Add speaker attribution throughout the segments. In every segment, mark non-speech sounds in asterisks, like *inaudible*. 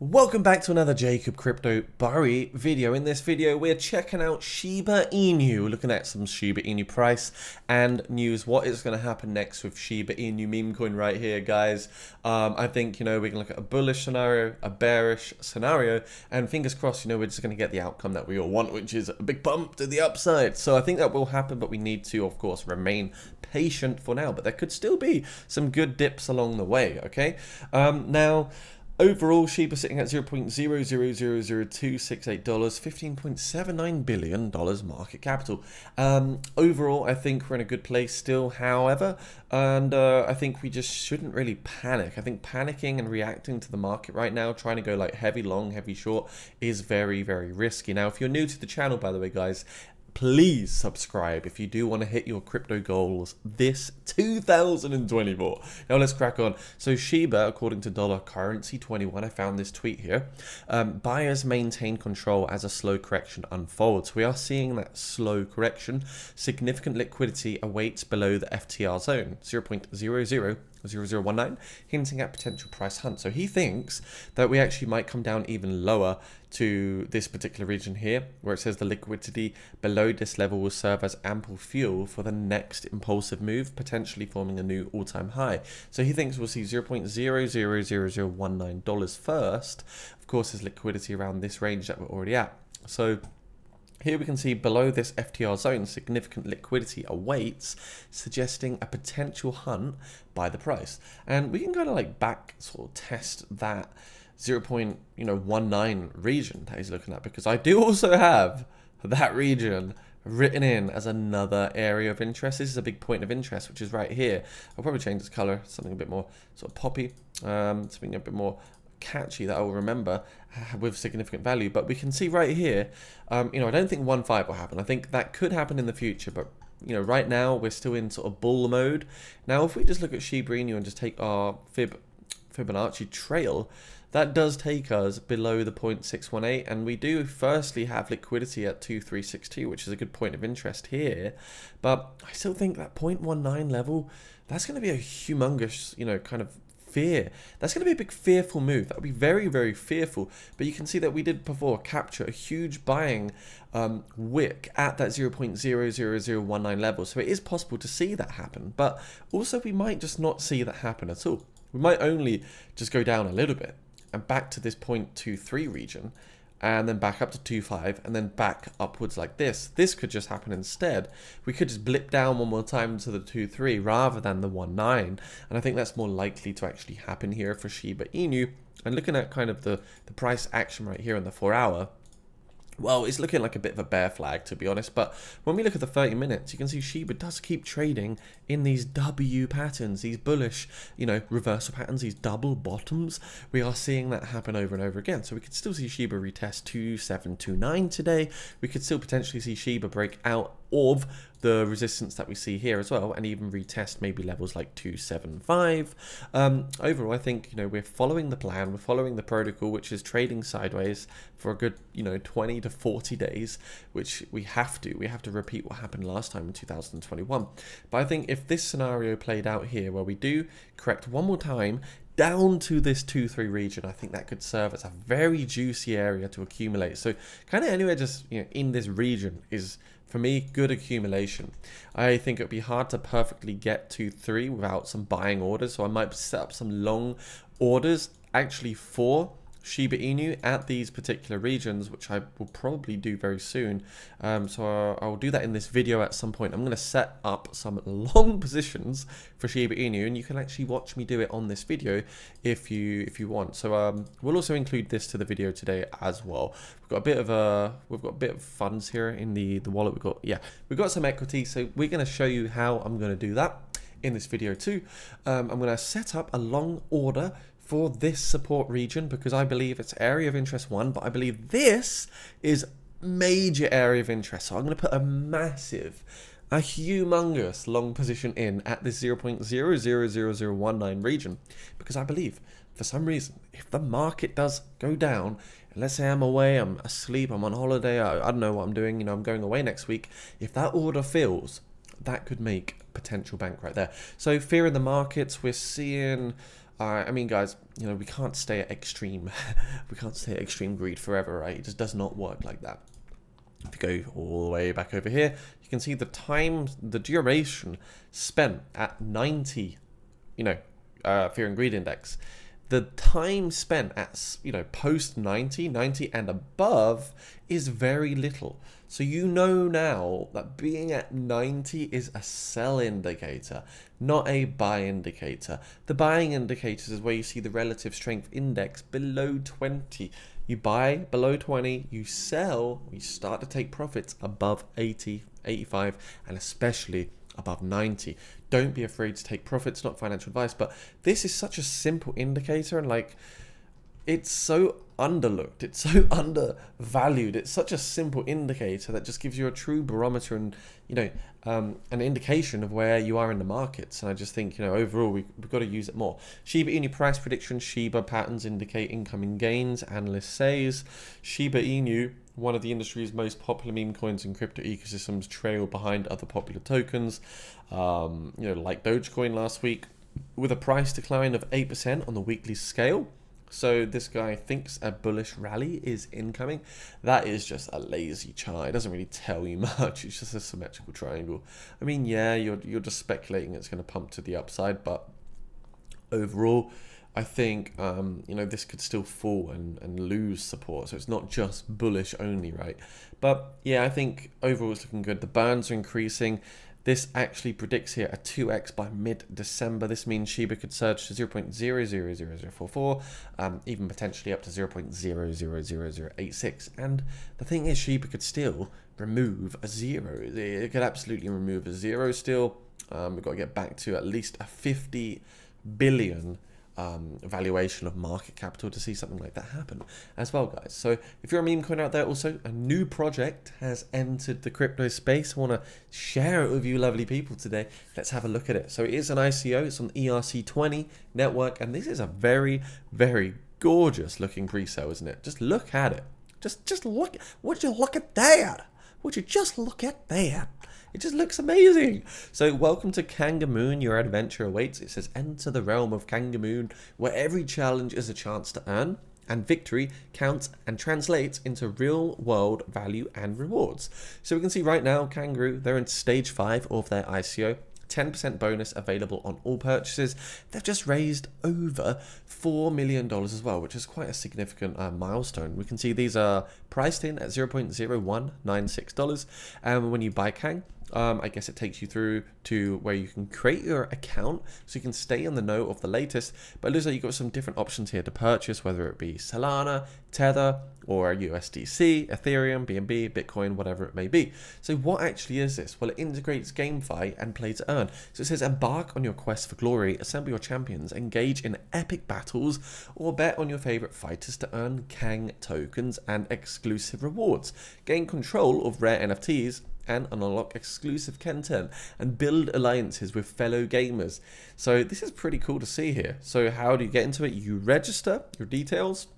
Speaker 1: Welcome back to another Jacob Crypto Bury video. In this video, we're checking out Shiba Inu, looking at some Shiba Inu price and news. What is going to happen next with Shiba Inu meme coin right here, guys? Um, I think, you know, we can look at a bullish scenario, a bearish scenario, and fingers crossed, you know, we're just going to get the outcome that we all want, which is a big bump to the upside. So I think that will happen, but we need to, of course, remain patient for now. But there could still be some good dips along the way, okay? Um, now, Overall, Shiba sitting at $0.00000268, $15.79 billion market capital. Um, overall, I think we're in a good place still, however, and uh, I think we just shouldn't really panic. I think panicking and reacting to the market right now, trying to go like heavy long, heavy short, is very, very risky. Now, if you're new to the channel, by the way, guys, please subscribe if you do want to hit your crypto goals this 2024. Now let's crack on. So Shiba, according to Dollar Currency 21, I found this tweet here. Um, buyers maintain control as a slow correction unfolds. We are seeing that slow correction. Significant liquidity awaits below the FTR zone, 0.00 0019, hinting at potential price hunt. So he thinks that we actually might come down even lower to this particular region here, where it says the liquidity below this level will serve as ample fuel for the next impulsive move, potentially forming a new all-time high. So he thinks we'll see $0.000019 first. Of course, there's liquidity around this range that we're already at. So here we can see below this FTR zone, significant liquidity awaits, suggesting a potential hunt by the price. And we can kind of like back sort of test that 0 0.19 region that he's looking at because I do also have that region written in as another area of interest. This is a big point of interest, which is right here. I'll probably change this color, something a bit more sort of poppy, um, something a bit more catchy that I will remember with significant value. But we can see right here, um, you know, I don't think 1.5 will happen. I think that could happen in the future, but you know, right now we're still in sort of bull mode. Now, if we just look at Shiba Inu and just take our Fib Fibonacci trail, that does take us below the 0.618 and we do firstly have liquidity at 2362 which is a good point of interest here but I still think that 0.19 level that's going to be a humongous you know kind of fear. That's going to be a big fearful move. That would be very, very fearful. But you can see that we did before capture a huge buying um, wick at that 0.00019 level. So it is possible to see that happen. But also we might just not see that happen at all. We might only just go down a little bit and back to this 0.23 region and then back up to 2.5 and then back upwards like this. This could just happen instead. We could just blip down one more time to the 2.3 rather than the 1.9 and I think that's more likely to actually happen here for Shiba Inu. And looking at kind of the, the price action right here in the 4 hour, well, it's looking like a bit of a bear flag, to be honest. But when we look at the 30 minutes, you can see Shiba does keep trading in these W patterns, these bullish, you know, reversal patterns, these double bottoms. We are seeing that happen over and over again. So we could still see Shiba retest 2729 today. We could still potentially see Shiba break out of the resistance that we see here as well and even retest maybe levels like 275 um, overall I think you know we're following the plan we're following the protocol which is trading sideways for a good you know 20 to 40 days which we have to we have to repeat what happened last time in 2021 but I think if this scenario played out here where we do correct one more time down to this 2-3 region, I think that could serve as a very juicy area to accumulate. So kind of anywhere just you know in this region is for me, good accumulation. I think it would be hard to perfectly get to three without some buying orders. So I might set up some long orders actually for Shiba Inu at these particular regions, which I will probably do very soon. Um, so I'll, I'll, do that in this video at some point. I'm going to set up some *laughs* long positions for Shiba Inu, and you can actually watch me do it on this video if you if you want. So um, we'll also include this to the video today as well. We've got a bit of a we've got a bit of funds here in the the wallet. We've got yeah we've got some equity, so we're going to show you how I'm going to do that in this video too. Um, I'm going to set up a long order for this support region because I believe it's area of interest one, but I believe this is major area of interest. So I'm going to put a massive, a humongous long position in at this 0.000019 region because I believe for some reason, if the market does go down, let's say I'm away, I'm asleep, I'm on holiday, I, I don't know what I'm doing, you know, I'm going away next week, if that order fills, that could make potential bank right there. So fear in the markets, we're seeing Uh, I mean, guys, you know, we can't stay at extreme, *laughs* we can't stay at extreme greed forever, right? It just does not work like that. If you go all the way back over here, you can see the time, the duration spent at 90, you know, uh, fear and greed index the time spent at you know post 90 90 and above is very little so you know now that being at 90 is a sell indicator not a buy indicator the buying indicators is where you see the relative strength index below 20 you buy below 20 you sell you start to take profits above 80 85 and especially above 90 don't be afraid to take profits, not financial advice. But this is such a simple indicator and like it's so underlooked, it's so *laughs* undervalued. It's such a simple indicator that just gives you a true barometer and you know um, an indication of where you are in the markets. And I just think you know overall we, have got to use it more. Shiba Inu price prediction: Shiba patterns indicate incoming gains. Analyst says Shiba Inu one of the industry's most popular meme coins and crypto ecosystems trail behind other popular tokens, um, you know, like Dogecoin last week, with a price decline of 8% on the weekly scale. So this guy thinks a bullish rally is incoming. That is just a lazy chart. It doesn't really tell you *laughs* much. It's just a symmetrical triangle. I mean, yeah, you're you're just speculating it's going to pump to the upside, but overall, I think um, you know this could still fall and, and lose support. So it's not just bullish only, right? But yeah, I think overall it's looking good. The burns are increasing. This actually predicts here a 2x by mid-December. This means Shiba could surge to 0.000044, um, even potentially up to 0.000086. And the thing is, Shiba could still remove a zero. It could absolutely remove a zero still. Um, we've got to get back to at least a 50 billion um, valuation of market capital to see something like that happen as well, guys. So if you're a meme coin out there, also a new project has entered the crypto space. I want to share it with you lovely people today. Let's have a look at it. So it is an ICO. It's on ERC20 network, and this is a very, very gorgeous looking pre-sale, isn't it? Just look at it. Just, just look. Would you look at that? Would you just look at that? It just looks amazing. So welcome to Kangamoon, your adventure awaits. It says enter the realm of Kangamoon, where every challenge is a chance to earn, and victory counts and translates into real world value and rewards. So we can see right now, Kangaroo, they're in stage five of their ICO. 10% bonus available on all purchases. They've just raised over $4 million as well, which is quite a significant uh, milestone. We can see these are priced in at $0.0196. And when you buy Kang, um, I guess it takes you through to where you can create your account so you can stay on the know of the latest. But it looks like you've got some different options here to purchase, whether it be Solana, Tether, or USDC, Ethereum, BNB, Bitcoin, whatever it may be. So what actually is this? Well, it integrates GameFi and play to earn. So it says embark on your quest for glory, assemble your champions, engage in epic battles, or bet on your favorite fighters to earn Kang tokens and exclusive rewards. Gain control of rare NFTs and unlock exclusive content and build alliances with fellow gamers. So this is pretty cool to see here. So how do you get into it? You register your details,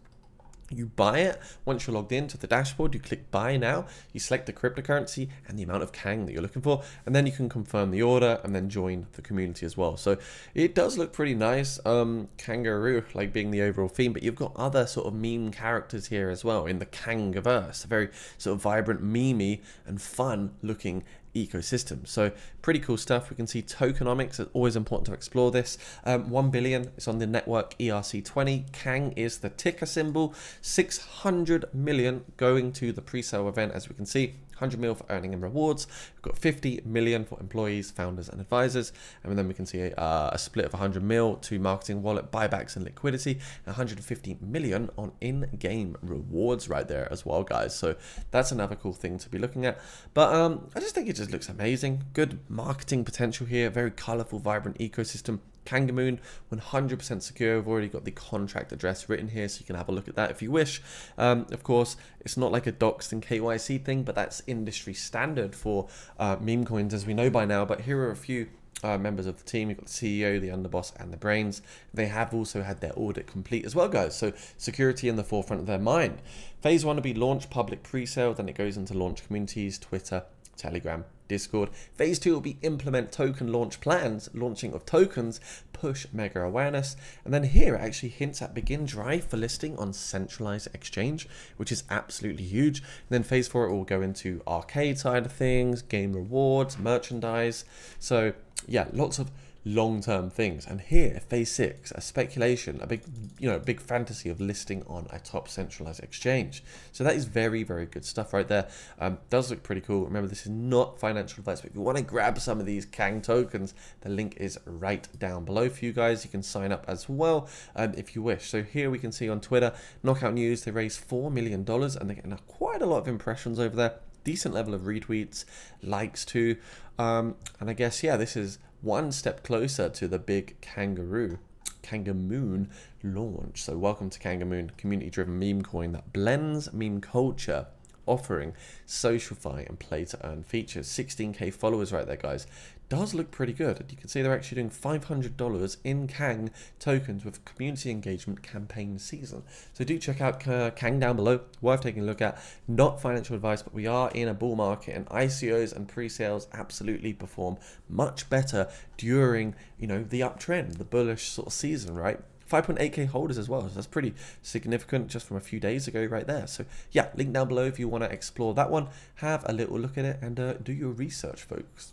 Speaker 1: you buy it. Once you're logged into the dashboard, you click buy now. You select the cryptocurrency and the amount of Kang that you're looking for, and then you can confirm the order and then join the community as well. So it does look pretty nice. Um, kangaroo, like being the overall theme, but you've got other sort of meme characters here as well in the Kangaverse. A very sort of vibrant, memey, and fun looking ecosystem. So pretty cool stuff. We can see tokenomics. It's always important to explore this. Um, 1 billion is on the network ERC20. Kang is the ticker symbol. 600 million going to the pre-sale event as we can see. 100 mil for earning and rewards. We've got 50 million for employees, founders, and advisors. And then we can see a, uh, a split of 100 mil to marketing, wallet, buybacks, and liquidity. And 150 million on in-game rewards right there as well, guys. So that's another cool thing to be looking at. But um, I just think it just looks amazing. Good marketing potential here. Very colorful, vibrant ecosystem. Kangamoon, 100% secure. I've already got the contract address written here, so you can have a look at that if you wish. Um, of course, it's not like a doxed and KYC thing, but that's industry standard for uh, meme coins, as we know by now. But here are a few uh, members of the team. You've got the CEO, the underboss, and the brains. They have also had their audit complete as well, guys. So security in the forefront of their mind. Phase one will be launch public pre-sale, then it goes into launch communities, Twitter, Telegram, Discord. Phase two will be implement token launch plans, launching of tokens, push mega awareness. And then here it actually hints at begin drive for listing on centralized exchange, which is absolutely huge. And then phase four, it will go into arcade side of things, game rewards, merchandise. So yeah, lots of long-term things. And here, phase six, a speculation, a big, you know, big fantasy of listing on a top centralized exchange. So that is very, very good stuff right there. Um, does look pretty cool. Remember, this is not financial advice, but if you want to grab some of these Kang tokens, the link is right down below for you guys. You can sign up as well um, if you wish. So here we can see on Twitter, Knockout News, they raised $4 million and they're getting quite a lot of impressions over there decent level of retweets, likes too. Um, and I guess, yeah, this is one step closer to the big kangaroo. Kangamoon launch. So welcome to Kangamoon, community-driven meme coin that blends meme culture offering SocialFi and play to earn features. 16k followers right there, guys does look pretty good. You can see they're actually doing $500 in Kang tokens with community engagement campaign season. So do check out Kang down below, worth taking a look at. Not financial advice, but we are in a bull market and ICOs and pre-sales absolutely perform much better during, you know, the uptrend, the bullish sort of season, right? 5.8k holders as well. So that's pretty significant just from a few days ago right there. So yeah, link down below if you want to explore that one. Have a little look at it and uh, do your research, folks.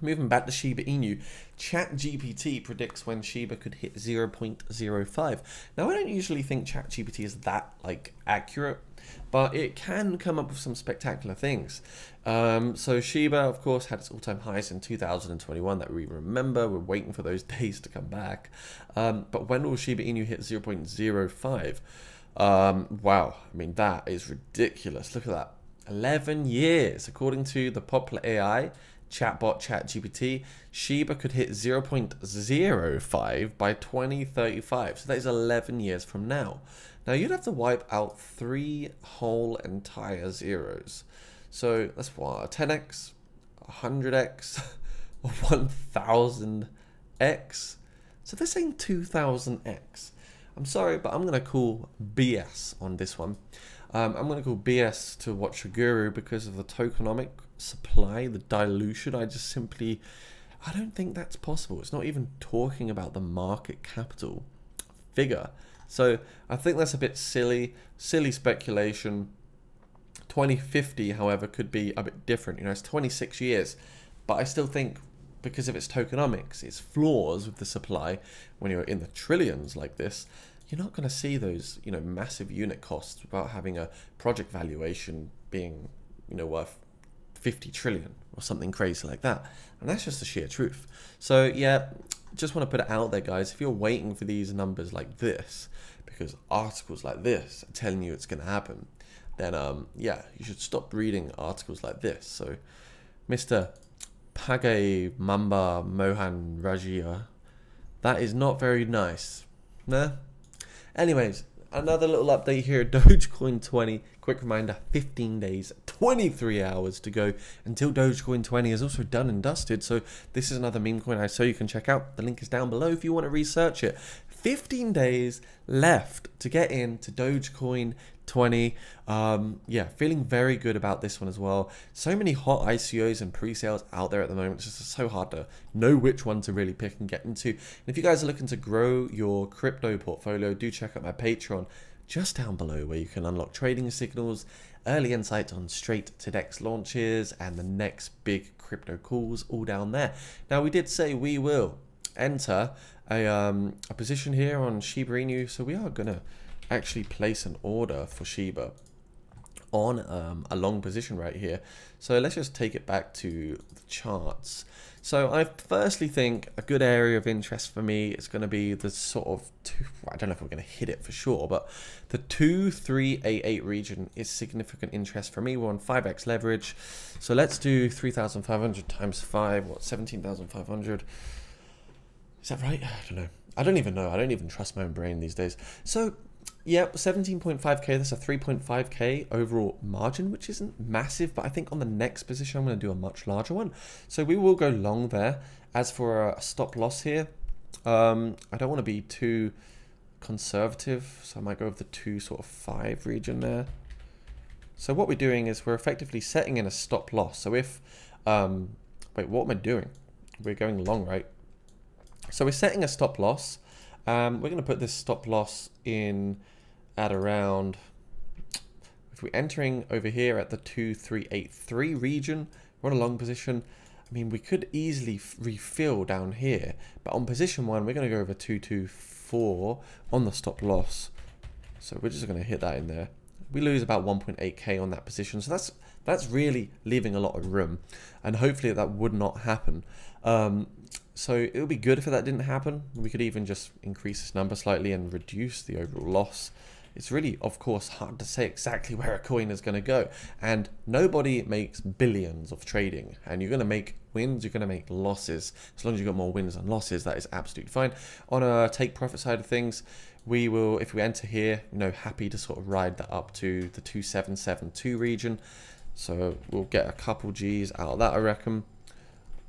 Speaker 1: Moving back to Shiba Inu, ChatGPT predicts when Shiba could hit 0.05. Now, I don't usually think ChatGPT is that like accurate, but it can come up with some spectacular things. Um, so Shiba, of course, had its all-time highs in 2021 that we remember. We're waiting for those *laughs* days to come back. Um, but when will Shiba Inu hit 0.05? Um, wow, I mean that is ridiculous. Look at that. 11 years, according to the popular AI chatbot ChatGPT, Shiba could hit 0.05 by 2035. So that is 11 years from now. Now you'd have to wipe out three whole entire zeros. So that's what, 10x, 100x, 1000x. So they're saying 2000x. I'm sorry, but I'm going to call BS on this one. Um, I'm going to call BS to Watcher Guru because of the tokenomic supply, the dilution. I just simply, I don't think that's possible. It's not even talking about the market capital figure. So I think that's a bit silly, silly speculation. 2050, however, could be a bit different. You know, it's 26 years, but I still think because of its tokenomics, its flaws with the supply, when you're in the trillions like this, you're not going to see those, you know, massive unit costs without having a project valuation being, you know, worth 50 trillion or something crazy like that. And that's just the sheer truth. So yeah, just want to put it out there, guys. If you're waiting for these numbers like this, because articles like this are telling you it's going to happen, then um, yeah, you should stop reading articles like this. So, Mr. Page Mamba Mohan Rajia, that is not very nice. Nah. Anyways, another little update here. *laughs* Dogecoin 20. Quick reminder: 15 days 23 hours to go until Dogecoin 20 is also done and dusted. So this is another meme coin I so you can check out. The link is down below if you want to research it. 15 days left to get into Dogecoin 20. Um, yeah, feeling very good about this one as well. So many hot ICOs and pre-sales out there at the moment. It's just so hard to know which one to really pick and get into. And if you guys are looking to grow your crypto portfolio, do check out my Patreon just down below where you can unlock trading signals early insights on straight to DEX launches and the next big crypto calls all down there. Now we did say we will enter a, um, a position here on Shiba Inu, so we are going to actually place an order for Shiba on um, a long position right here. So let's just take it back to the charts. So I firstly think a good area of interest for me is going to be the sort of two, I don't know if we're going to hit it for sure, but the 2388 region is significant interest for me. We're on 5x leverage. So let's do 3,500 times 5, what, 17,500. Is that right? I don't know. I don't even know. I don't even trust my own brain these days. So Yep, 17.5k, that's a 3.5k overall margin, which isn't massive, but I think on the next position, I'm going to do a much larger one. So we will go long there. As for a stop loss here, um, I don't want to be too conservative, so I might go with the two sort of five region there. So what we're doing is we're effectively setting in a stop loss. So if, um, wait, what am I doing? We're going long, right? So we're setting a stop loss. Um, we're going to put this stop loss in at around, if we're entering over here at the 2383 region, we're on a long position. I mean, we could easily refill down here, but on position one, we're going to go over 224 on the stop loss. So we're just going to hit that in there. We lose about 1.8k on that position, so that's that's really leaving a lot of room, and hopefully that would not happen. Um, so it would be good if that didn't happen. We could even just increase this number slightly and reduce the overall loss. It's really, of course, hard to say exactly where a coin is going to go. And nobody makes billions of trading. And you're going to make wins, you're going to make losses. As long as you've got more wins than losses, that is absolutely fine. On a take profit side of things, we will, if we enter here, you know, happy to sort of ride that up to the 2772 region. So we'll get a couple G's out of that, I reckon.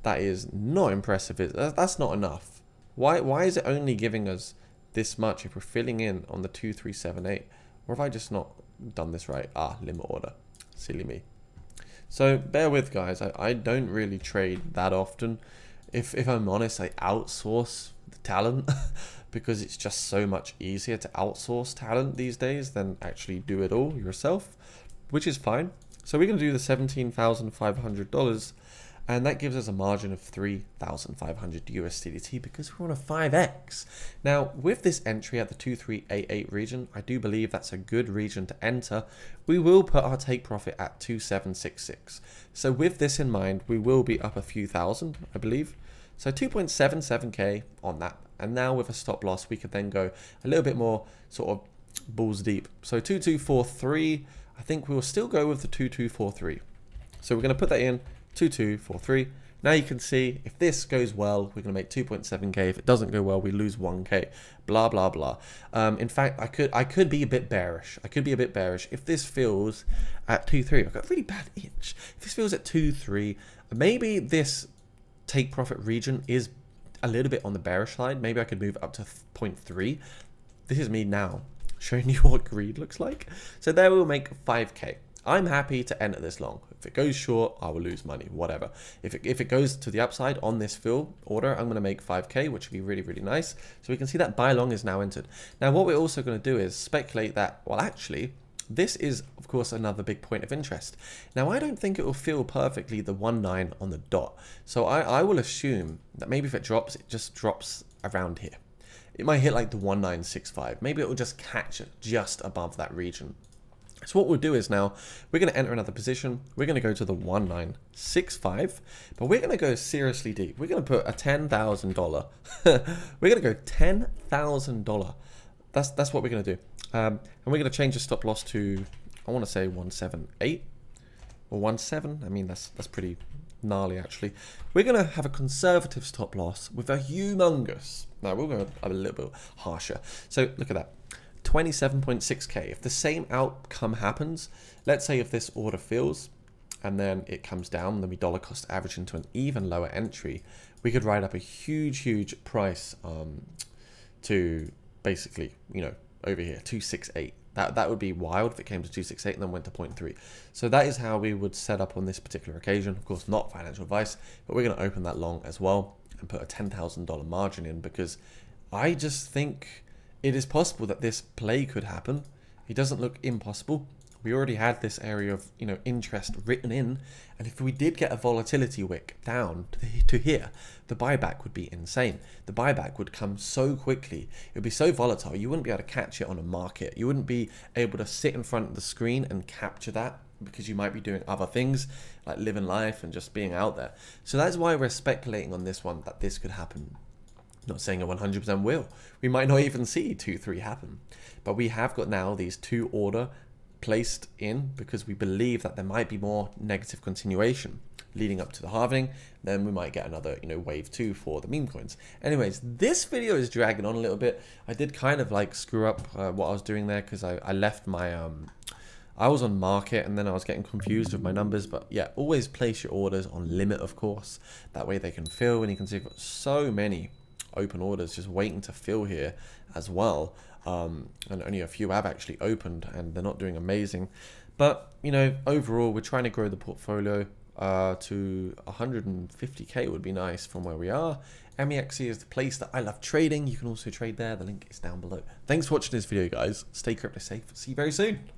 Speaker 1: That is not impressive. That's not enough. Why, why is it only giving us this much if we're filling in on the 2378? Or have I just not done this right? Ah, limit order. Silly me. So bear with guys, I, I don't really trade that often. If, if I'm honest, I outsource the talent *laughs* because it's just so much easier to outsource talent these days than actually do it all yourself, which is fine. So we're going to do the $17,500 and that gives us a margin of 3,500 USDT because we're on a 5x. Now, with this entry at the 2388 region, I do believe that's a good region to enter. We will put our take profit at 2766. So with this in mind, we will be up a few thousand, I believe. So 2.77k on that. And now with a stop loss, we could then go a little bit more sort of balls deep. So 2243, I think we'll still go with the 2243. So we're going to put that in 2243. Now you can see if this goes well, we're going to make 2.7k. If it doesn't go well, we lose 1k. Blah blah blah. Um, in fact, I could I could be a bit bearish. I could be a bit bearish if this feels at 2.3. I've got a really bad itch. If this feels at 2.3, maybe this take profit region is a little bit on the bearish side. Maybe I could move up to 0.3. This is me now *laughs* showing you what greed looks like. So there we'll make 5k. I'm happy to enter this long. If it goes short, I will lose money, whatever. If it, if it goes to the upside on this fill order, I'm going to make 5k, which would be really, really nice. So we can see that buy long is now entered. Now, what we're also going to do is speculate that, well, actually, this is, of course, another big point of interest. Now, I don't think it will fill perfectly the 1-9 on the dot. So I, I will assume that maybe if it drops, it just drops around here. It might hit like the 1965. Maybe it will just catch just above that region. So what we'll do is now, we're going to enter another position. We're going to go to the 1965, but we're going to go seriously deep. We're going to put a $10,000. *laughs* we're going to go $10,000. That's that's what we're going to do. Um, and we're going to change the stop loss to, I want to say 178 or 17. I mean, that's that's pretty gnarly actually. We're going to have a conservative stop loss with a humongous. Now we're going to have a little bit harsher. So look at that. 27.6k. If the same outcome happens, let's say if this order fills and then it comes down, then we dollar cost average into an even lower entry, we could write up a huge, huge price um, to basically, you know, over here, 268. That, that would be wild if it came to 268 and then went to 0.3. So that is how we would set up on this particular occasion. Of course, not financial advice, but we're going to open that long as well and put a $10,000 margin in because I just think it is possible that this play could happen. It doesn't look impossible. We already had this area of you know interest written in, and if we did get a volatility wick down to, to here, the buyback would be insane. The buyback would come so quickly. It would be so volatile. You wouldn't be able to catch it on a market. You wouldn't be able to sit in front of the screen and capture that because you might be doing other things like living life and just being out there. So that's why we're speculating on this one that this could happen not saying it 100% will. We might not even see 2-3 happen. But we have got now these two order placed in because we believe that there might be more negative continuation leading up to the halving. Then we might get another, you know, wave two for the meme coins. Anyways, this video is dragging on a little bit. I did kind of like screw up uh, what I was doing there because I, I left my... um. I was on market and then I was getting confused with my numbers. But yeah, always place your orders on limit, of course. That way they can fill and you can see I've got so many open orders just waiting to fill here as well. Um, and only a few have actually opened and they're not doing amazing. But, you know, overall, we're trying to grow the portfolio uh, to 150k would be nice from where we are. MEXC is the place that I love trading. You can also trade there. The link is down below. Thanks for watching this video, guys. Stay crypto safe. See you very soon.